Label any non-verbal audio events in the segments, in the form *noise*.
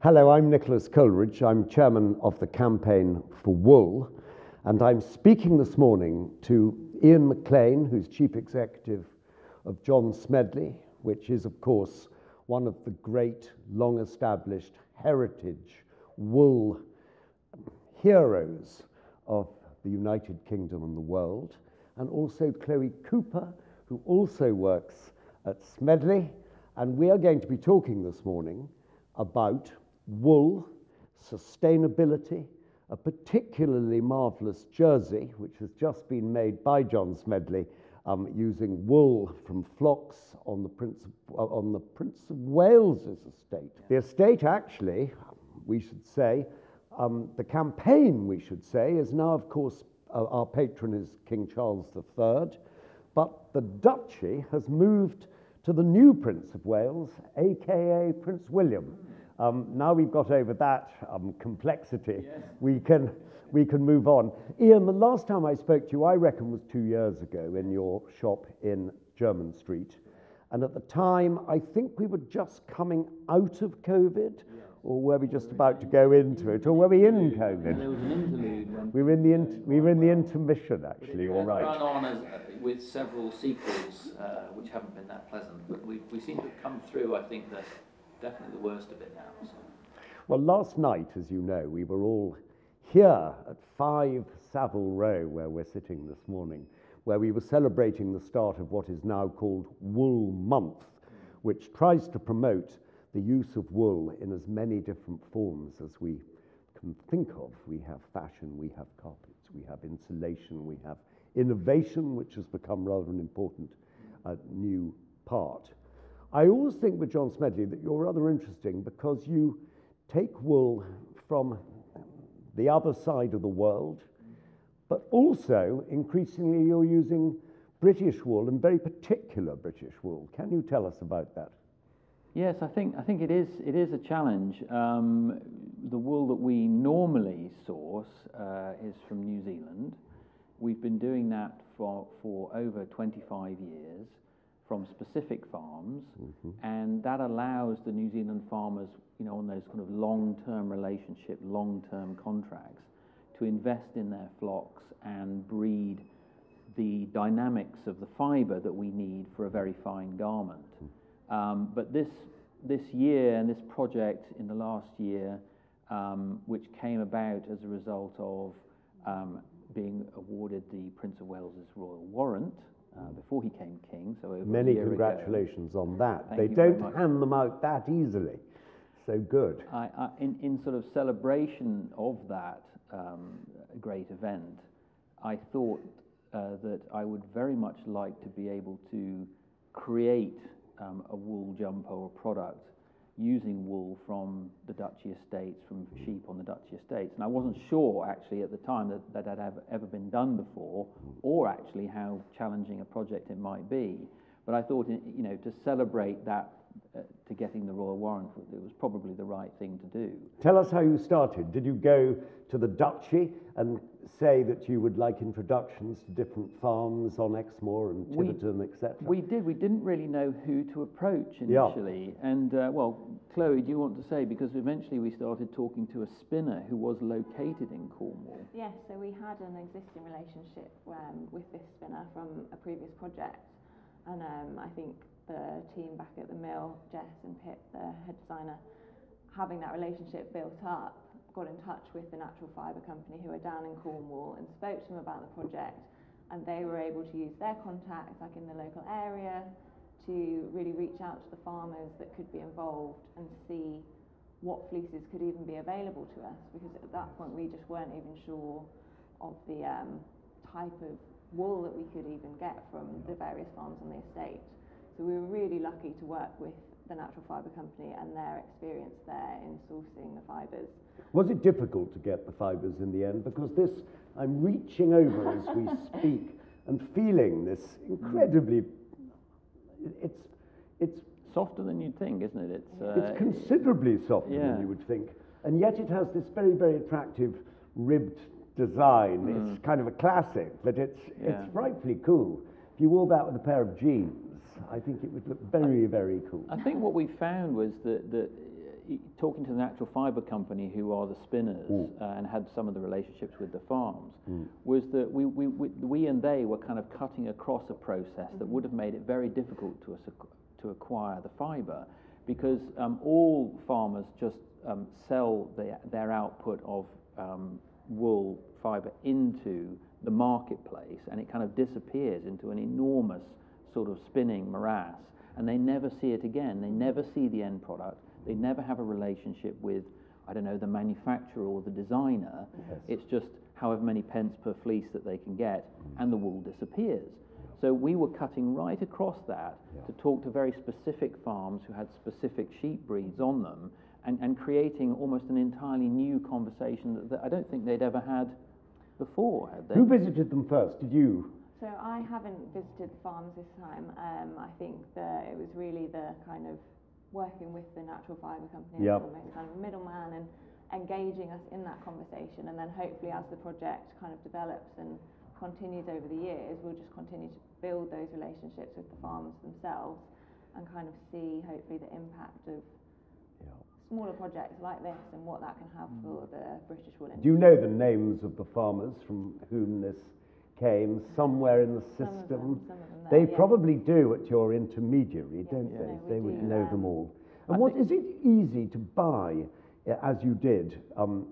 Hello, I'm Nicholas Coleridge. I'm chairman of the Campaign for Wool, and I'm speaking this morning to Ian Maclean, who's chief executive of John Smedley, which is, of course, one of the great, long established heritage wool heroes of the United Kingdom and the world, and also Chloe Cooper, who also works at Smedley. And we are going to be talking this morning about wool, sustainability, a particularly marvelous jersey, which has just been made by John Smedley um, using wool from flocks on the Prince of, uh, on the Prince of Wales's estate. The estate, actually, we should say, um, the campaign, we should say, is now, of course, uh, our patron is King Charles III, but the duchy has moved to the new Prince of Wales, aka Prince William. Um, now we've got over that um, complexity, yes. we, can, we can move on. Ian, the last time I spoke to you, I reckon, was two years ago in your shop in Jermyn Street. And at the time, I think we were just coming out of COVID, yeah. or were we just about to go into it, or were we in COVID? There was an interlude. We were in the in, we were in the intermission, actually. All right. Run on as, uh, with several sequels, uh, which haven't been that pleasant, but we we seem to have come through. I think the definitely the worst of it now. So. Well, last night, as you know, we were all here at 5 Savile Row, where we're sitting this morning, where we were celebrating the start of what is now called Wool Month, which tries to promote the use of wool in as many different forms as we can think of. We have fashion, we have carpets, we have insulation, we have innovation, which has become rather an important uh, new part. I always think with John Smedley that you're rather interesting because you take wool from the other side of the world, but also increasingly you're using British wool and very particular British wool. Can you tell us about that? Yes, I think I think it is it is a challenge. Um, the wool that we normally source uh, is from New Zealand. We've been doing that for for over 25 years from specific farms, mm-hmm. and that allows the New Zealand farmers, you know, on those kind of long-term relationship, long-term contracts, to invest in their flocks and breed the dynamics of the fibre that we need for a very fine garment. Mm. Um, but this this year and this project in the last year, um, which came about as a result of um, being awarded the Prince of Wales's Royal Warrant uh, before he came king. So many congratulations ago. on that. Thank they don't hand them out that easily. So good. I, I, in, in sort of celebration of that um, great event, I thought uh, that I would very much like to be able to create um, a wool jumper or product using wool from the Duchy estates, from sheep on the Duchy estates. And I wasn't sure actually at the time that that had ever, ever been done before, or actually how challenging a project it might be. But I thought, you know, to celebrate that uh, to getting the royal warrant, it was probably the right thing to do. Tell us how you started. Did you go to the duchy and say that you would like introductions to different farms on Exmoor and Tiverton, etc.? We did. We didn't really know who to approach initially. Yeah. And, uh, well, Chloe, do you want to say? Because eventually we started talking to a spinner who was located in Cornwall. Yes, so we had an existing relationship um, with this spinner from a previous project. And um, I think the team back at the mill, Jess and Pip, the head designer, having that relationship built up, got in touch with the Natural Fibre Company who are down in Cornwall and spoke to them about the project. And they were able to use their contacts, like in the local area, to really reach out to the farmers that could be involved and see what fleeces could even be available to us. Because at that point, we just weren't even sure of the um, type of wool that we could even get from the various farms on the estate. So we were really lucky to work with the Natural Fibre Company and their experience there in sourcing the fibres. Was it difficult to get the fibres in the end? Because this, I'm reaching over as we *laughs* speak and feeling this incredibly, it's, it's softer than you'd think, isn't it? It's, uh, it's considerably softer yeah. than you would think. And yet it has this very, very attractive ribbed design. Mm. It's kind of a classic, but it's, yeah. it's frightfully cool. If you wore that with a pair of jeans, I think it would look very, very cool. I think what we found was that, that talking to the natural fibre company, who are the spinners, uh, and had some of the relationships with the farms, Mm. was that we, we, we, we and they were kind of cutting across a process that would have made it very difficult to us ac- to acquire the fibre, because um, all farmers just um, sell their, their output of um, wool fibre into the marketplace, and it kind of disappears into an enormous sort of spinning morass, and they never see it again. They never see the end product. They never have a relationship with, I don't know, the manufacturer or the designer. Yes. It's just however many pence per fleece that they can get, and the wool disappears. So we were cutting right across that Yeah. to talk to very specific farms who had specific sheep breeds on them, and, and creating almost an entirely new conversation that, that I don't think they'd ever had before, had they? Who visited them first? Did you? So I haven't visited the farms this time. Um, I think that it was really the kind of working with the natural fibre company Yep. as almost kind of a middleman and engaging us in that conversation. And then hopefully as the project kind of develops and continues over the years, we'll just continue to build those relationships with the farms themselves and kind of see hopefully the impact of smaller projects like this and what that can have for the British wool industry. Do you know the names of the farmers from whom this came somewhere in the Some of system? them, some of them there, They yeah. probably do at your intermediary, Yes, don't yeah. they? No, we they would know um, them all. And what think- is it easy to buy, uh, as you did, um,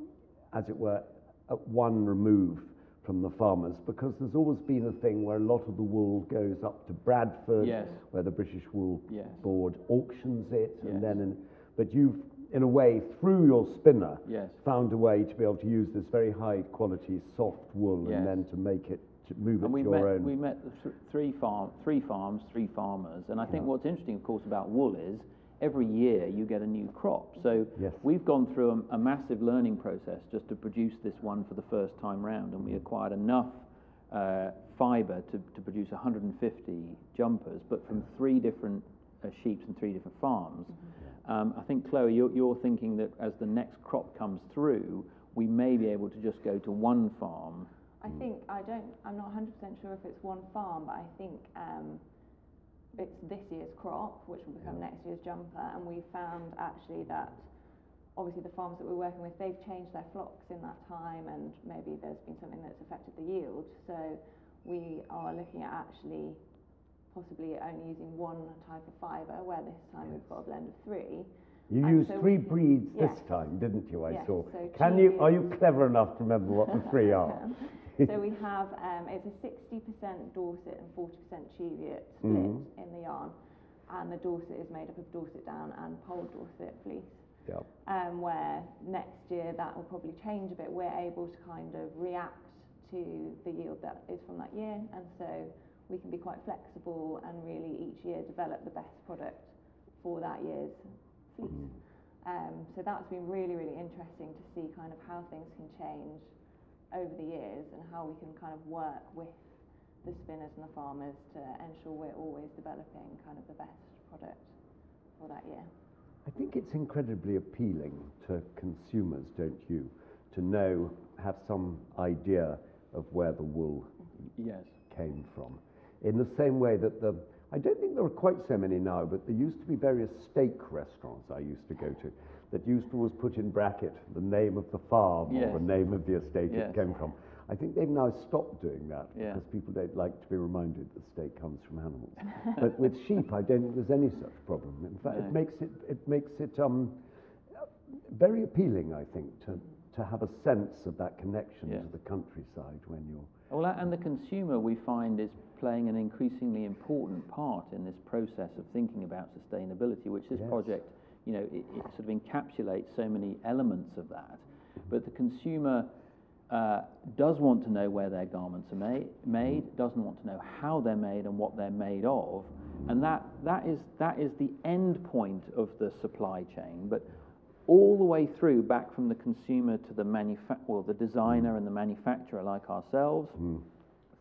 as it were, at one remove from the farmers? Because there's always been a thing where a lot of the wool goes up to Bradford, Yes. where the British Wool Yes. Board auctions it, Yes. and then, in, but you've, in a way, through your spinner, Yes. found a way to be able to use this very high quality soft wool Yes. and then to make it, move it And we to met, own. we met the th- three, farm, three farms, three farmers. And I think Yeah. what's interesting, of course, about wool is every year you get a new crop. So Yes. we've gone through a, a massive learning process just to produce this one for the first time round. And we acquired enough uh, fibre to, to produce 150 jumpers, but from three different uh, sheep and three different farms. Um, I think, Chloe, you're, you're thinking that as the next crop comes through, we may be able to just go to one farm. I think I don't. I'm not 100% sure if it's one farm, but I think um, it's this year's crop, which will become next year's jumper. And we found actually that obviously the farms that we're working with, they've changed their flocks in that time, and maybe there's been something that's affected the yield. So we are looking at actually possibly only using one type of fibre, where this time we've got a blend of three. You And used so three breeds yes. this time, didn't you? I Yes, saw. so Can you? Are you clever enough to remember what the three are? *laughs* *laughs* so we have um, it's a 60% Dorset and 40% Cheviot split Mhm. in the yarn, and the Dorset is made up of Dorset down and Poll Dorset fleece. Yeah. Um, where next year that will probably change a bit. We're able to kind of react to the yield that is from that year, and so we can be quite flexible and really each year develop the best product for that year's fleece. Mm. Um, so that's been really, really interesting to see kind of how things can change over the years and how we can kind of work with the spinners and the farmers to ensure we're always developing kind of the best product for that year. I think it's incredibly appealing to consumers, don't you, to know, have some idea of where the wool Yes. came from. In the same way that the, I don't think there are quite so many now, but there used to be various steak restaurants I used to go to that used to always put in bracket the name of the farm Yes. or the name of the estate Yes. it came from. I think they've now stopped doing that Yeah. because people don't like to be reminded that steak comes from animals. *laughs* but with sheep, I don't think there's any such problem. In fact, No. it makes it, it makes it um, very appealing, I think, to, to have a sense of that connection Yeah. to the countryside when you're Well, and the consumer we find is playing an increasingly important part in this process of thinking about sustainability, which this Yes. project, you know, it, it sort of encapsulates so many elements of that. But the consumer uh, does want to know where their garments are made, made, doesn't want to know how they're made and what they're made of, and that, that, is, that is the end point of the supply chain. But all the way through, back from the consumer to the manufa- well, the designer and the manufacturer like ourselves,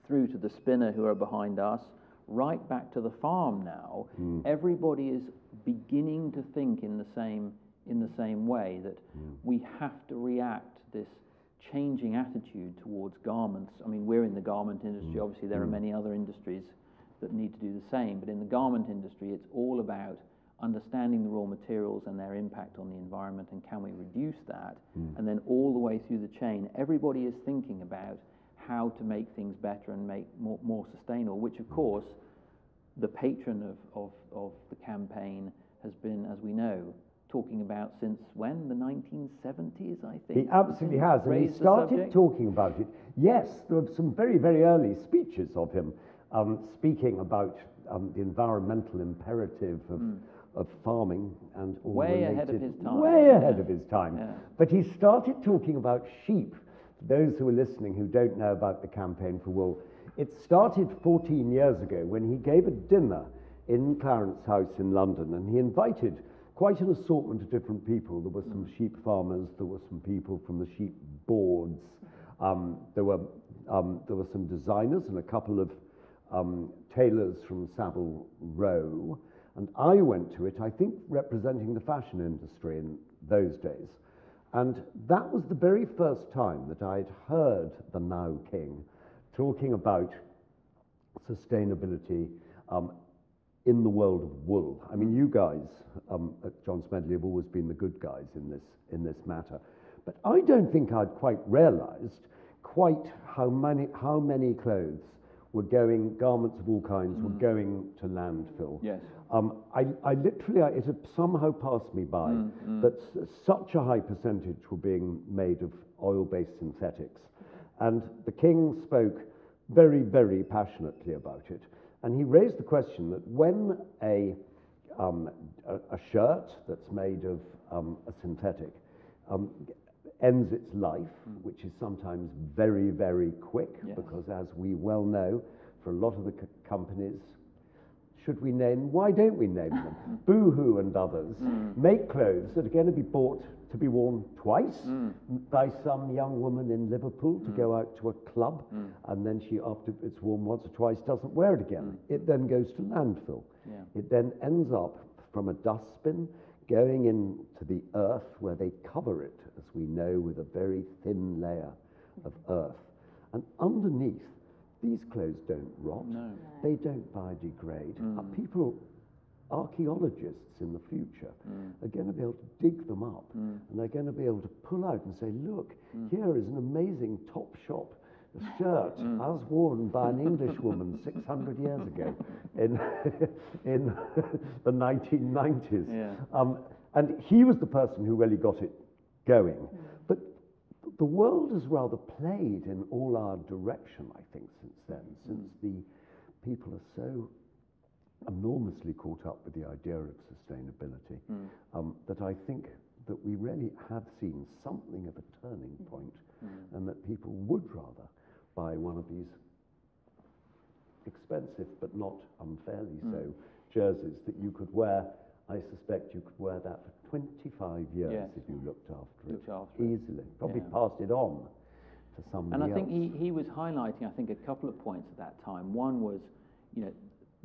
through to the spinner who are behind us, right back to the farm now, everybody is beginning to think in the same in the same way that hmm. we have to react to this changing attitude towards garments. I mean, we're in the garment industry. Hmm. Obviously, there are hmm. many other industries that need to do the same. But in the garment industry, it's all about understanding the raw materials and their impact on the environment, and can we reduce that? And then all the way through the chain, everybody is thinking about how to make things better and make more, more sustainable, which of course, the patron of, of, of the campaign has been, as we know, talking about since when? The 1970s, I think. He absolutely has, and he started talking about it. Yes, there were some very, very early speeches of him um, speaking about um, the environmental imperative of, of farming and all. Way ahead of related- his time, Way ahead yeah. of his time. Yeah. But he started talking about sheep. For those who are listening who don't know about the campaign for wool, it started 14 years ago when he gave a dinner in Clarence House in London, and he invited quite an assortment of different people. There were some sheep farmers, there were some people from the sheep boards, um, there were um, there were some designers and a couple of um, tailors from Savile Row, and I went to it. I think representing the fashion industry in those days, and that was the very first time that I'd heard the now king talking about sustainability um, in the world of wool. I mean, you guys um, at John Smedley have always been the good guys in this, in this matter. But I don't think I'd quite realized quite how many, how many clothes were going, garments of all kinds, were going to landfill. Yes. Um, I, I literally, I- it had somehow passed me by that s- such a high percentage were being made of oil-based synthetics. And the king spoke very, very passionately about it. And he raised the question that when a, um, a, a shirt that's made of um, a synthetic um, ends its life, which is sometimes very, very quick, Yes. because as we well know, for a lot of the c- companies, should we name? Why don't we name them? *laughs* Boohoo and others make clothes that are going to be bought to be worn twice hmm. by some young woman in Liverpool to hmm. go out to a club, hmm. and then she, after it's worn once or twice, doesn't wear it again. It then goes to landfill. Yeah. It then ends up from a dustbin going into the earth where they cover it, as we know, with a very thin layer of earth. And underneath, these clothes don't rot. No. They don't biodegrade. Uh, people, archaeologists in the future, mm. are going to be able to dig them up mm. and they're going to be able to pull out and say, look, mm. here is an amazing top shop *laughs* shirt as worn by an English woman 600 years ago in, *laughs* in the 1990s. Yeah. Um, and he was the person who really got it going. But the world has rather played in all our direction, I think, since then, since the people are so enormously caught up with the idea of sustainability hmm. um, that I think that we really have seen something of a turning hmm. point hmm. and that people would rather buy one of these expensive but not unfairly so jerseys that you could wear. I suspect you could wear that for 25 years Yes. if you looked after Looked it after it. easily. Probably Yeah. passed it on to somebody And I think he, he was highlighting, I think, a couple of points at that time. One was, you know,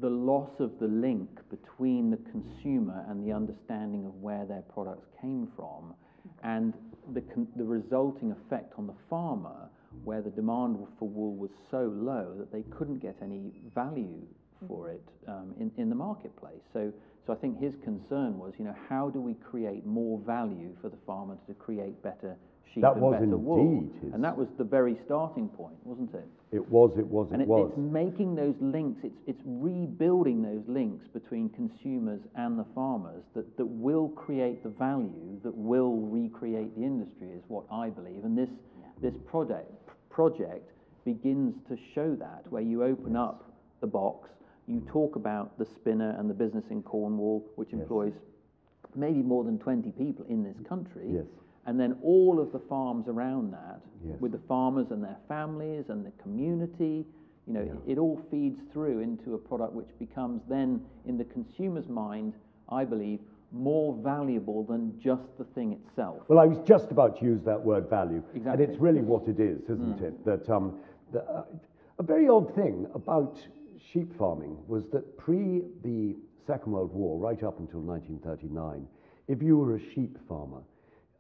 the loss of the link between the consumer and the understanding of where their products came from, and the, the resulting effect on the farmer, where the demand for wool was so low that they couldn't get any value for it um, in, in the marketplace. So, so I think his concern was, you know, how do we create more value for the farmer to create better sheep That and was better wool? indeed his- And that was the very starting point, wasn't it? It was, it was, And it it, was. it's making those links, it's, it's rebuilding those links between consumers and the farmers that, that will create the value, that will recreate the industry, is what I believe. And this, this project, project begins to show that, where you open up the box, you talk about the spinner and the business in Cornwall, which Yes. employs maybe more than 20 people in this country. Yes. And then all of the farms around that, Yes. with the farmers and their families and the community, you know, Yeah. it, all feeds through into a product which becomes then, in the consumer's mind, I believe, more valuable than just the thing itself. Well, I was just about to use that word value. And it's really what it is, isn't it? That um, the, uh, a very odd thing about sheep farming was that pre the Second World War, right up until 1939, if you were a sheep farmer,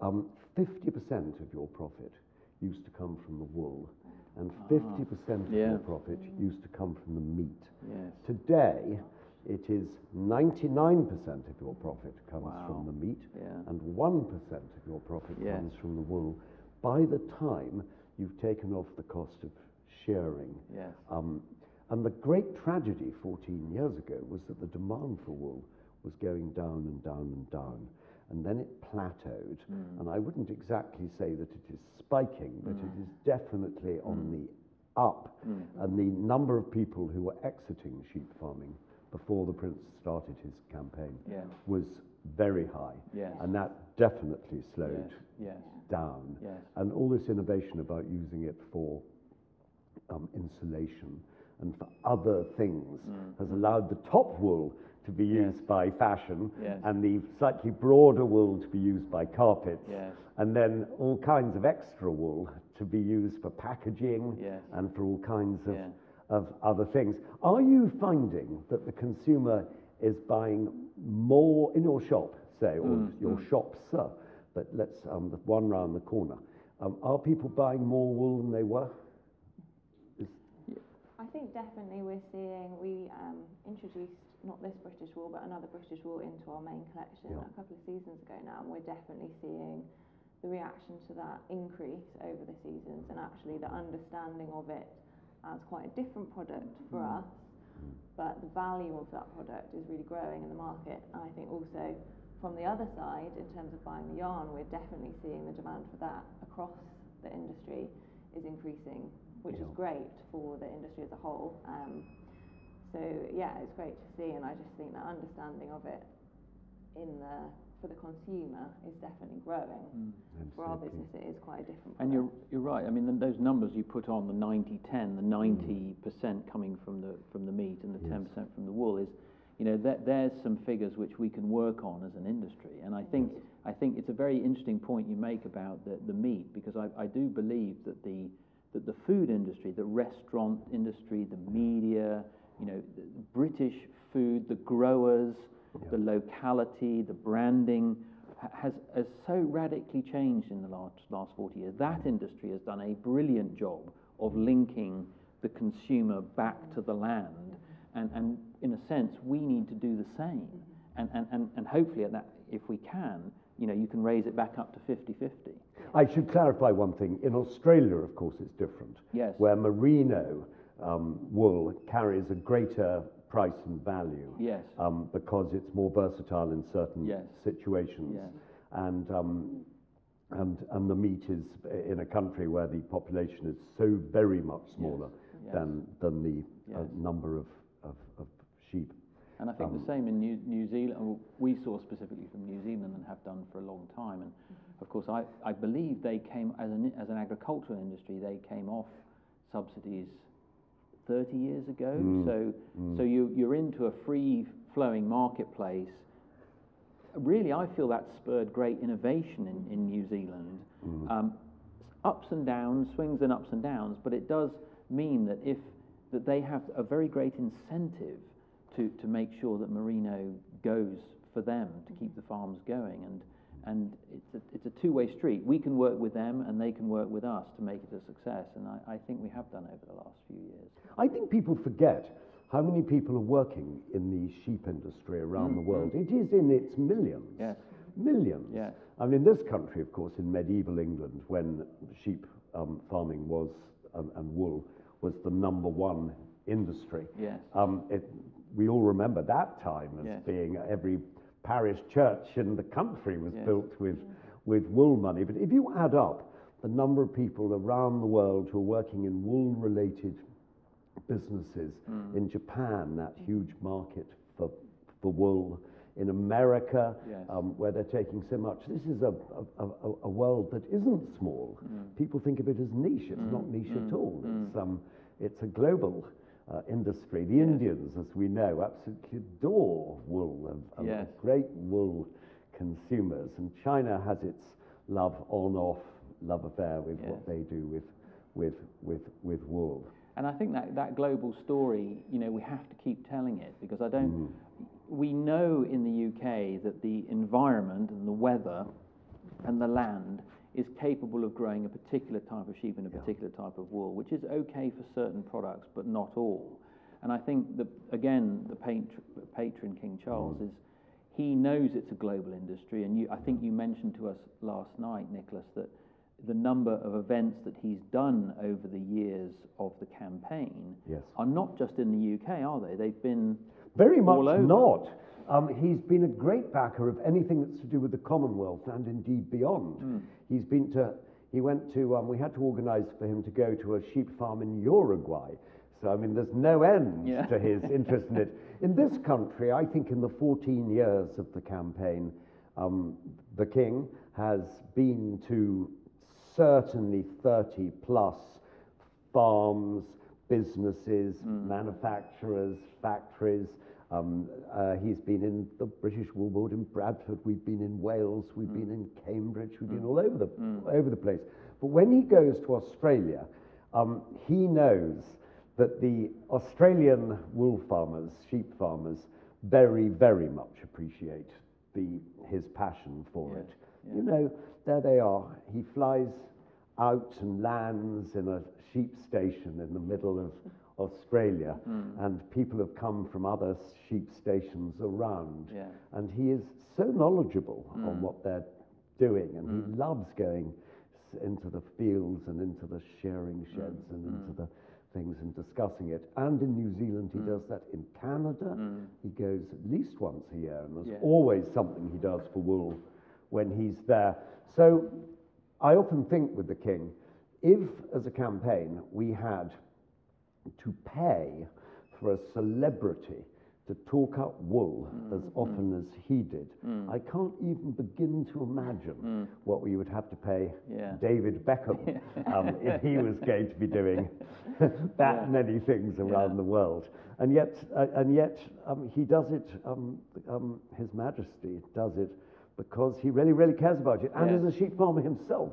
um, 50% of your profit used to come from the wool, and 50% of yeah. your profit used to come from the meat. Yes. Today, It is 99% of your profit comes Wow. from the meat, Yeah. and 1% of your profit comes from the wool by the time you've taken off the cost of shearing. Yes. Um, and the great tragedy 14 years ago was that the demand for wool was going down and down and down. And then it plateaued. Hmm. And I wouldn't exactly say that it is spiking, but it hmm. is definitely on hmm. the up. And the number of people who were exiting sheep farming before the prince started his campaign Yes. was very high. Yes. And that definitely slowed Yes. down. Yes. And all this innovation about using it for um, insulation and for other things has allowed the top wool to be Mm. Yes. used by fashion Yes. and the slightly broader wool to be used by carpets. Yes. And then all kinds of extra wool to be used for packaging and for all kinds of, of other things. Are you finding that the consumer is buying more in your shop, say, or Mm, your shops, sir? But let's, um, the one round the corner. Um, are people buying more wool than they were? I think definitely we're seeing, we um, introduced not this British wool, but another British wool into our main collection Yeah. a couple of seasons ago now, and we're definitely seeing the reaction to that increase over the seasons and actually the understanding of it as quite a different product for us, but the value of that product is really growing in the market. And I think also from the other side, in terms of buying the yarn, we're definitely seeing the demand for that across the industry is increasing, which is great for the industry as a whole. Um, so yeah, it's great to see, and I just think that understanding of it in the for the consumer is definitely growing. For our business, it is quite a different. And you're, you're right. I mean, th those numbers you put on the 90-10, the 90% coming from the from the meat and the 10% from the wool is, you know, that there's some figures which we can work on as an industry. And I think I think it's a very interesting point you make about the, the meat because I, I do believe that the that the food industry, the restaurant industry, the media, you know, the British food, the growers, the locality, the branding has, has so radically changed in the last, last 40 years. That industry has done a brilliant job of linking the consumer back to the land. And, and in a sense, we need to do the same. And, and, and, and hopefully, at that, if we can, you know, you can raise it back up to 50 50. I should clarify one thing. In Australia, of course, it's different. Yes. Where merino um, wool carries a greater price and value. Yes. Um, because it's more versatile in certain Yes. situations. Yes. And, um, and, and the meat is in a country where the population is so very much smaller Yes. than, than the uh, number of, of, of sheep. And I think the same in New, New Zealand. Well, We saw specifically from New Zealand and have done for a long time. And mm-hmm. of course, I, I believe they came, as an, as an agricultural industry, they came off subsidies 30 years ago. Mm. So, mm. so you, you're into a free flowing marketplace. Really, I feel that spurred great innovation in, in New Zealand. Mm. Um, ups and downs, swings and ups and downs, but it does mean that if that they have a very great incentive to, to make sure that merino goes for them to keep the farms going and and it's a, it's a two-way street. We can work with them and they can work with us to make it a success and I, I think we have done over the last few years. I think people forget how many people are working in the sheep industry around the world. It is in its millions. Yes. Millions. Yes. I mean, in this country, of course, in medieval England, when sheep um, farming was um, and wool was the number one industry. Yes. Um, it, we all remember that time as Yes. being every parish church in the country was Yes. built with, with wool money. But if you add up the number of people around the world who are working in wool related businesses, Hmm. in Japan, that huge market for, for wool, in America, Yes. um, where they're taking so much. This is a, a, a, a world that isn't small. People think of it as niche. It's not niche at all. It's, um, it's a global uh, industry. The Indians, as we know, absolutely adore wool and, and Yes. great wool consumers. And China has its love on off love affair with what they do with, with, with, with wool. And I think that, that global story, you know, we have to keep telling it because I don't. We know in the UK that the environment and the weather and the land is capable of growing a particular type of sheep and a particular type of wool, which is okay for certain products, but not all. And I think that again, the patron, patron King Charles mm. is he knows it's a global industry, and you, I think you mentioned to us last night, Nicholas, that the number of events that he's done over the years of the campaign Yes. are not just in the UK, are they? They've been Very much not. Um, he's been a great backer of anything that's to do with the Commonwealth and indeed beyond. Hmm. He's been to, he went to, um, we had to organise for him to go to a sheep farm in Uruguay. So, I mean, there's no end Yeah. to his *laughs* interest in it. In this country, I think in the 14 years of the campaign, um, the King has been to certainly 30 plus farms, businesses, manufacturers, factories. Um, uh, he's been in the British Wool Board in Bradford. We've been in Wales. We've been in Cambridge. We've been all over the over the place. But when he goes to Australia, um, he knows that the Australian wool farmers, sheep farmers, very, very much appreciate the his passion for Yeah, it. You know, there they are. He flies out and lands in a sheep station in the middle of Australia, hmm. and people have come from other sheep stations around. Yeah. And he is so knowledgeable on hmm. what they're doing, and he hmm. loves going into the fields and into the shearing sheds and into the things and discussing it. And in New Zealand, he does that. In Canada, he goes at least once a year, and there's Yeah. always something he does for wool when he's there. So I often think with the king, if as a campaign we had to pay for a celebrity to talk up wool as often as he did, I can't even begin to imagine what we would have to pay Yeah. David Beckham *laughs* um, if he was going to be doing *laughs* *laughs* that many things around Yeah. the world. And yet, uh, and yet um, he does it, um, um, His Majesty does it because he really, really cares about it, and Yeah. is a sheep farmer himself.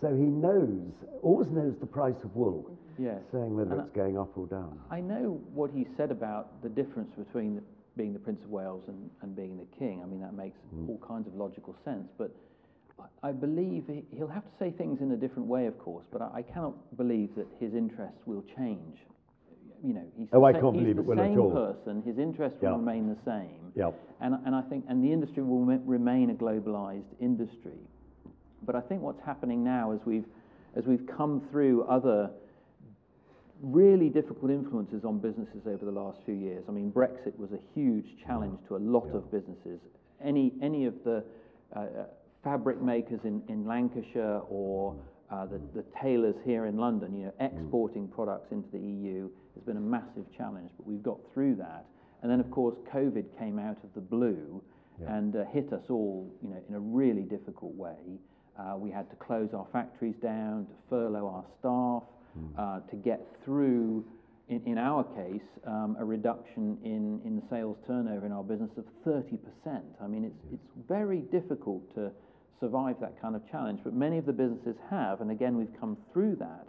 So he knows, always knows the price of wool, Yes. saying whether And it's going up or down. I know what he said about the difference between the, being the Prince of Wales and, and being the King. I mean, that makes mm. all kinds of logical sense. But I, I believe he, he'll have to say things in a different way, of course, but I, I cannot believe that his interests will change. You know, he's Oh, the I can't he's believe the it will same person. His interests will remain the same. Yeah. And, and I think, and the industry will remain a globalized industry. But I think what's happening now as we've, as we've come through other really difficult influences on businesses over the last few years. I mean, Brexit was a huge challenge to a lot of businesses. Any, any of the uh, uh, fabric makers in, in Lancashire or uh, the, the tailors here in London, you know, exporting products into the EU has been a massive challenge, but we've got through that. And then, of course, COVID came out of the blue and uh, hit us all, you know, in a really difficult way. Uh, we had to close our factories down, to furlough our staff, uh, to get through, in, in our case, um, a reduction in, in sales turnover in our business of 30%. I mean, it's, it's very difficult to survive that kind of challenge, but many of the businesses have, and again, we've come through that.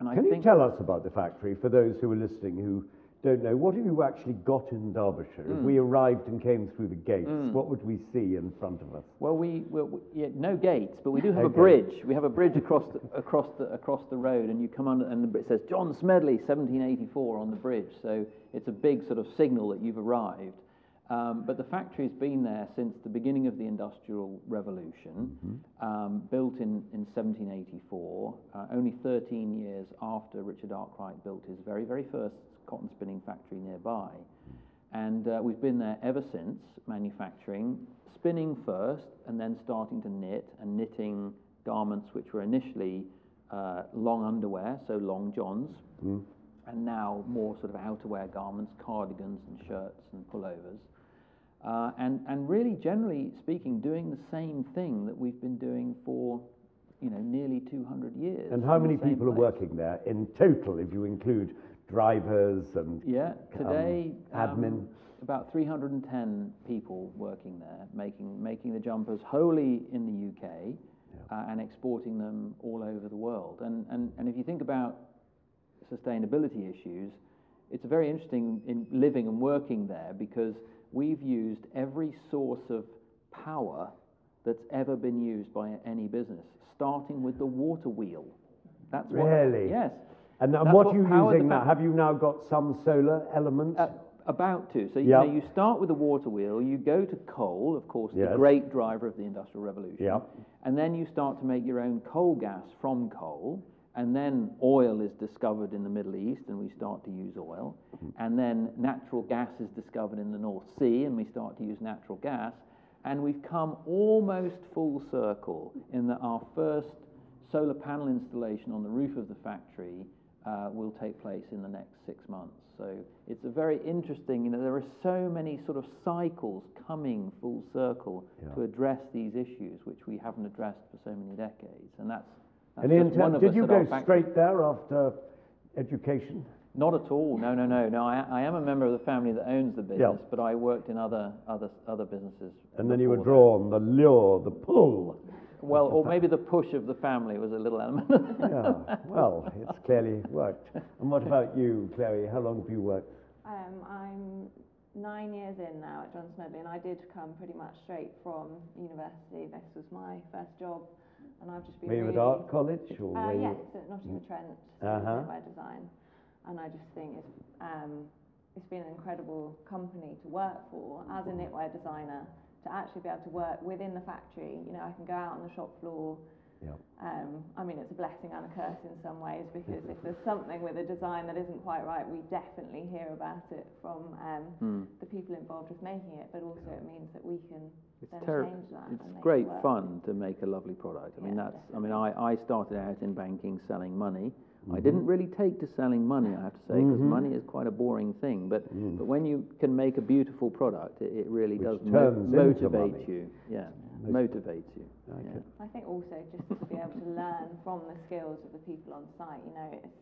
And I Can you think tell us about the factory for those who are listening who don't know? What have you actually got in Derbyshire? If Hmm. we arrived and came through the gates, what would we see in front of us? Well, we, we, we yeah, no gates, but we do have a bridge. We have a bridge across the, across the across the road, and you come under, and it says John Smedley, 1784, on the bridge. So it's a big sort of signal that you've arrived. Um, but the factory's been there since the beginning of the Industrial Revolution, um, built in, in 1784, uh, only 13 years after Richard Arkwright built his very, very first cotton spinning factory nearby. And uh, we've been there ever since, manufacturing, spinning first, and then starting to knit and knitting garments which were initially uh, long underwear, so long johns, and now more sort of outerwear garments, cardigans and shirts and pullovers. Uh, and, and really, generally speaking, doing the same thing that we've been doing for, you know, nearly 200 years. And how many people are working there in total, if you include drivers and Yeah, today um, admin? um, about 310 people working there, making making the jumpers wholly in the UK uh, and exporting them all over the world. And and and if you think about sustainability issues, it's very interesting in living and working there because we've used every source of power that's ever been used by any business, starting with the water wheel. That's what, Really? yes. And, and what what are you using now? Have you now got some solar element? Uh, about to. So you, Yep. know, you start with the water wheel, you go to coal, of course, Yes. the great driver of the Industrial Revolution. Yep. And then you start to make your own coal gas from coal. And then oil is discovered in the Middle East, and we start to use oil. Mm-hmm. And then natural gas is discovered in the North Sea, and we start to use natural gas. And we've come almost full circle in that our first solar panel installation on the roof of the factory Uh, will take place in the next six months. So it's a very interesting, you know, there are so many sort of cycles coming full circle Yeah. to address these issues, which we haven't addressed for so many decades. And that's, that's and just one of did you go straight there after education? Not at all. No, no, no, no. I, I am a member of the family that owns the business, but I worked in other other other businesses. And then you were drawn, the lure, the pull. That. Well, or maybe the push of the family was a little element. yeah, well, it's clearly worked. And what about you, Chloe? How long have you worked? Um, I'm nine years in now at John Smedley, and I did come pretty much straight from university. This was my first job, and I've just been Were you really. at art college or Uh, were yes, you? at Nottingham Trent, Uh-huh. by design, and I just think it's um, it's been an incredible company to work for as a knitwear designer to actually be able to work within the factory. You know, I can go out on the shop floor. Yeah. Um, I mean, it's a blessing and a curse in some ways because if there's something with a design that isn't quite right, we definitely hear about it from um, Hmm. the people involved with making it. But also, it means that we can It's then change that. It's make it great fun to make a lovely product. I mean, Yeah, that's. I mean, I, I started out in banking selling money. I Mm-hmm. didn't really take to selling money, I have to say, because Mhm. money is quite a boring thing. But Mm. but when you can make a beautiful product, it, it really Which does mo- motivate you. Yeah, Most- motivates you. Okay. Yeah. I think also just to be able to learn from the skills of the people on site. You know, it's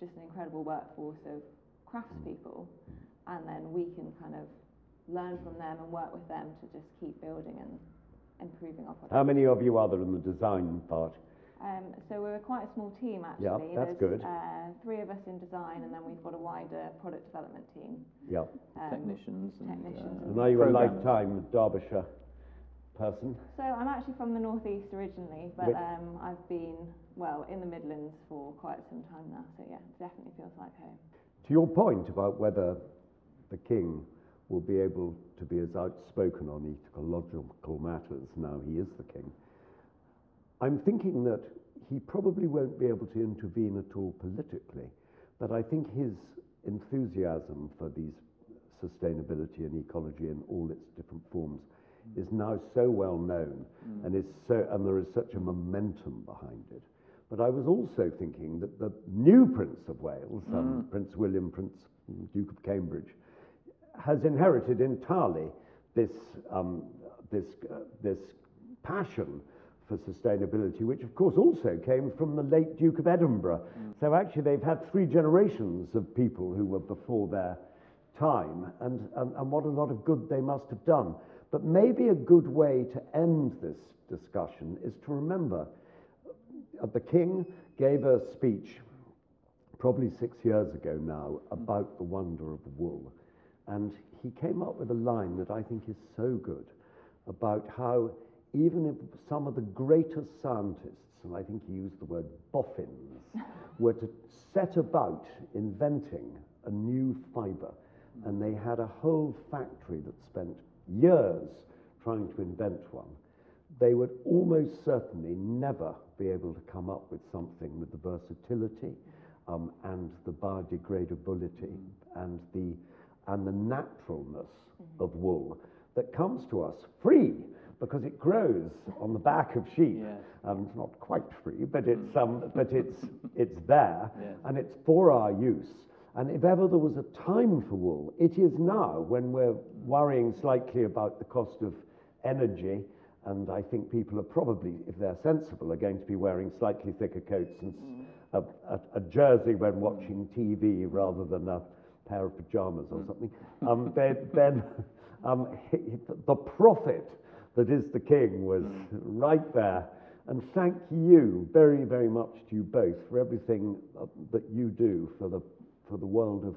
just an incredible workforce of craftspeople, and then we can kind of learn from them and work with them to just keep building and improving our product. How many of you are there in the design part? Um, so we're quite a small team actually. Yeah, actually. that's There's, good. Uh, three of us in design, and then we've got a wider product development team. Yeah. Um, Technicians and, technicians uh, And are you a lifetime Derbyshire person? So I'm actually from the northeast originally, but um, I've been well in the Midlands for quite some time now. So yeah, it definitely feels like home. To your point about whether the king will be able to be as outspoken on ecological matters now he is the king, I'm thinking that he probably won't be able to intervene at all politically, but I think his enthusiasm for these sustainability and ecology in all its different forms is now so well known and is so and there is such a momentum behind it. But I was also thinking that the new Prince of Wales, um, Prince William, Prince Duke of Cambridge, has inherited entirely this, um, this, uh, this passion for sustainability, which of course also came from the late Duke of Edinburgh. So actually, they've had three generations of people who were before their time, and, and, and what a lot of good they must have done. But maybe a good way to end this discussion is to remember uh, the King gave a speech probably six years ago now about the wonder of wool. And he came up with a line that I think is so good about how even if some of the greatest scientists, and I think he used the word boffins, *laughs* were to set about inventing a new fibre, and they had a whole factory that spent years trying to invent one, they would almost certainly never be able to come up with something with the versatility um, and the biodegradability and the and the naturalness of wool that comes to us free because it grows on the back of sheep. Yes. Um, it's not quite free, but it's um, but it's *laughs* it's there Yes. and it's for our use. And if ever there was a time for wool, it is now when we're worrying slightly about the cost of energy. And I think people are probably, if they're sensible, are going to be wearing slightly thicker coats and a jersey when watching TV rather than a pair of pajamas or something. *laughs* Um, then *laughs* um, the prophet that is the king was right there. And thank you very, very much to you both for everything uh, that you do for the, for the world of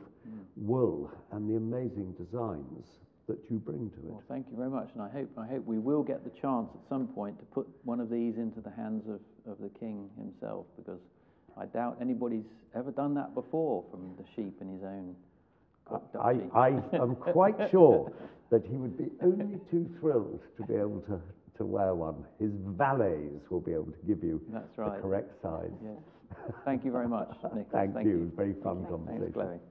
wool and the amazing designs that you bring to it. Well, thank you very much, and I hope I hope we will get the chance at some point to put one of these into the hands of, of the king himself, because I doubt anybody's ever done that before from the sheep in his own I. I am quite *laughs* sure that he would be only too thrilled to be able to, to wear one. His valets will be able to give you That's the right. correct size. Yes. Thank you very much, Nicholas. Thank, you. It was a very fun Thanks, conversation. Thanks.